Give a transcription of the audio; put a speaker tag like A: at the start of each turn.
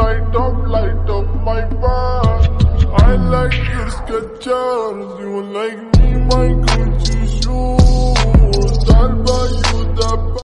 A: light up, light up my path. I like your sketchers, you like me, my Gucci.